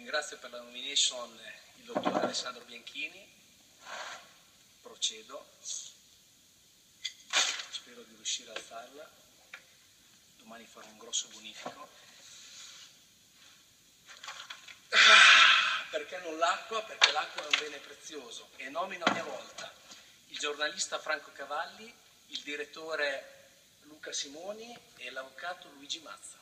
Ringrazio per la nomination il dottor Alessandro Bianchini. Procedo. Spero di riuscire a alzarla. Domani farò un grosso bonifico. Perché non l'acqua? Perché l'acqua è un bene prezioso. E nomino a mia volta il giornalista Franco Cavalli, il direttore Luca Simoni e l'avvocato Luigi Mazza.